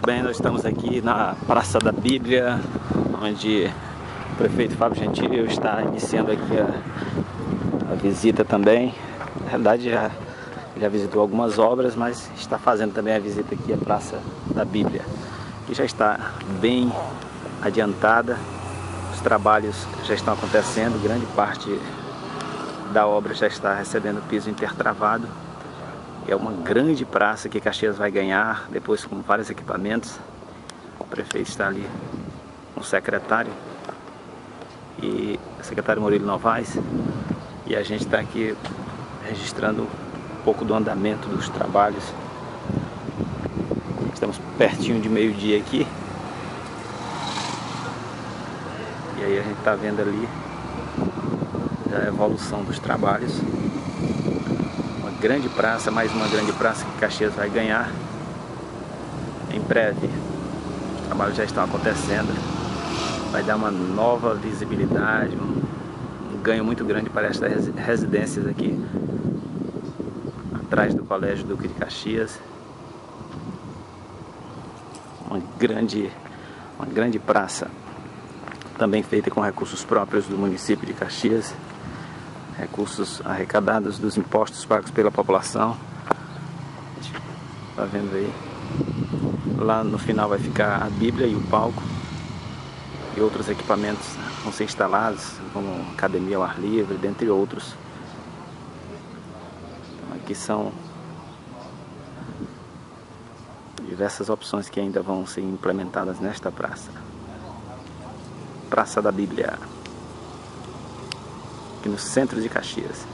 Muito bem, nós estamos aqui na Praça da Bíblia, onde o prefeito Fábio Gentil está iniciando aqui a, a visita também. Na verdade, já, já visitou algumas obras, mas está fazendo também a visita aqui à Praça da Bíblia, que já está bem adiantada. Os trabalhos já estão acontecendo, grande parte da obra já está recebendo piso intertravado é uma grande praça que Caxias vai ganhar, depois com vários equipamentos. O prefeito está ali, o secretário, e o secretário Murilo Novaes, e a gente está aqui registrando um pouco do andamento dos trabalhos. Estamos pertinho de meio-dia aqui. E aí a gente está vendo ali a evolução dos trabalhos grande praça, mais uma grande praça que Caxias vai ganhar em breve. Os trabalhos já estão acontecendo, vai dar uma nova visibilidade, um, um ganho muito grande para estas residências aqui, atrás do Colégio Duque de Caxias. Uma grande, uma grande praça, também feita com recursos próprios do município de Caxias recursos arrecadados dos impostos pagos pela população. Tá vendo aí? Lá no final vai ficar a Bíblia e o palco e outros equipamentos vão ser instalados, como academia ao ar livre, dentre outros. Então, aqui são diversas opções que ainda vão ser implementadas nesta praça. Praça da Bíblia aqui no centro de Caxias.